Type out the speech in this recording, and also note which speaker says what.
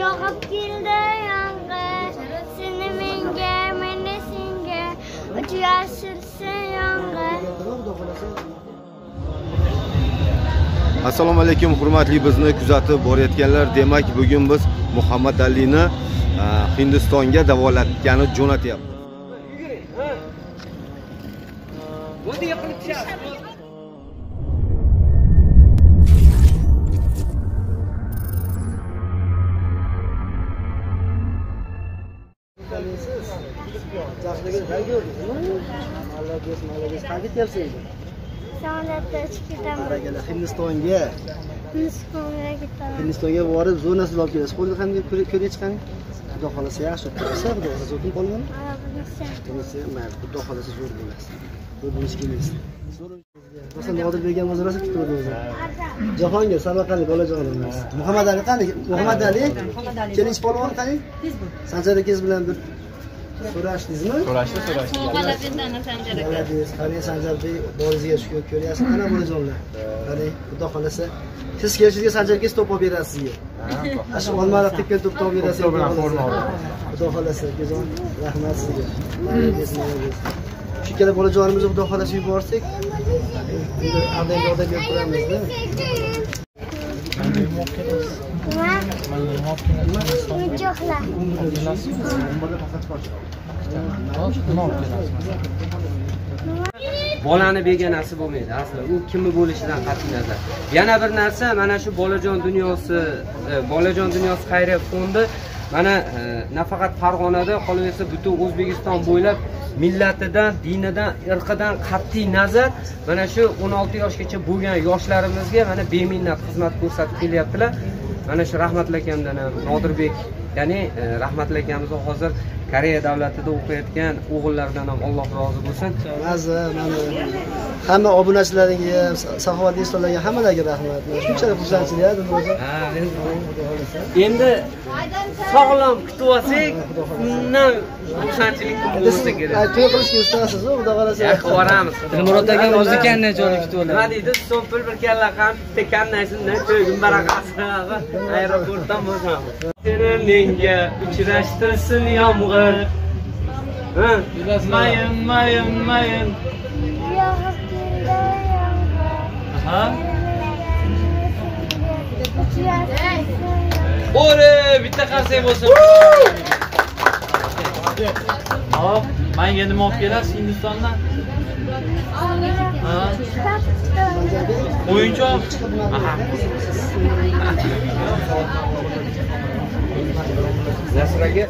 Speaker 1: yoqib keldi yomg'ir seni menga meni senga. Uchrashirsin yomg'ir
Speaker 2: assalomu alaykum hurmatli bizni kuzatib borayotganlar. Demak bugun biz muhammad alini e, hindistonga davolatgani jo'natyapmiz
Speaker 3: Молодец, молодец. Qancha kelyapsan endi?
Speaker 1: samolyotda uchib ketaman
Speaker 3: Barakalla. Hindistonga,
Speaker 1: hindistonga ketaman
Speaker 3: Hindistonga borib zonasiz olib kelasiz. Qo'lni ham ko'rga chiqing. Xudo xolasa yaxshi xudo xolasa o'tib qolgan.
Speaker 1: mana bunisi
Speaker 3: Bunisi mayli, xudo xolasa zo'r bo'lasiz. Zo'r bo'lish kelmaysiz. Bo'lsa Nodirbek ham hozir rosa kutib o'tirdi. Jahongir Samarqandlik bolajonimiz. Muhammad Ali qani? Muhammad Ali? Kelinchi polvon qani? Sanjar akangiz bilan bir so'rashdingizmi?
Speaker 4: so'rashdi so'rashdi
Speaker 3: Молодец. Qani Sanjarbek boringizga shukur ko'ryapsiz. Mana bolajonlar. Qani xudo xolasa siz kelishingizga Sanjar akangiz to'p olib berasiz sizga. Ana shu olmaliq tepgan to'pni olib berasiz.
Speaker 4: Bilan forma.
Speaker 3: Xudo xolasa akajon, rahmat sizga. Shu ikkala bolajonimizni xudo xolasa yuborsak, endi ardanga odam berib turamizda.
Speaker 5: Bolani begonasi bo'lmaydi asli u kimni bo'lishidan qat'iy nazar. Yana bir narsa mana shu bolajon dunyosi e, bolajon dunyosi xayriya fondi. Mana e, nafaqat farg'onada qolaversa butun o'zbekiston bo'ylab millatidan dinidan irqidan qat'iy nazar. Mana shu 16 yoshgacha bo'lgan yoshlarimizga mana beminnat xizmat ko'rsatib kelyaptilar. Mana shu rahmatli akamdan ham nodirbek ya'ni e, rahmatli akamiz hozir koreya davlatida o'qiyotgan o'g'illaridan ham alloh rozi bo'lsin.
Speaker 3: Mazza, mana hamma obunachilaringga ham, saxovat insonlarga hammalarga rahmat. Mana Shunchalik xursandchilik o'zi.
Speaker 5: Ha, endi sog'lom kutib olsak undan xursandchilik bo'lsa kerak.
Speaker 3: To'y qilishga ustasiz, xudo
Speaker 5: qilib yuboramiz.
Speaker 6: Dilmurod aka o'zi ekandan joylik kutib
Speaker 5: nima deydi so'mpil bir kalla qam bitta kannaysindan to'ygin baraqasi. Aeroportdan bo'lsamiz seni menga uchrashtirsin yomg'ir. Mayin mayin mayin
Speaker 6: O're, bitta qarsak bo'lsin.
Speaker 4: hop manga nima olib kelasiz hindistondan o'yinchoq Aha.
Speaker 5: nasraga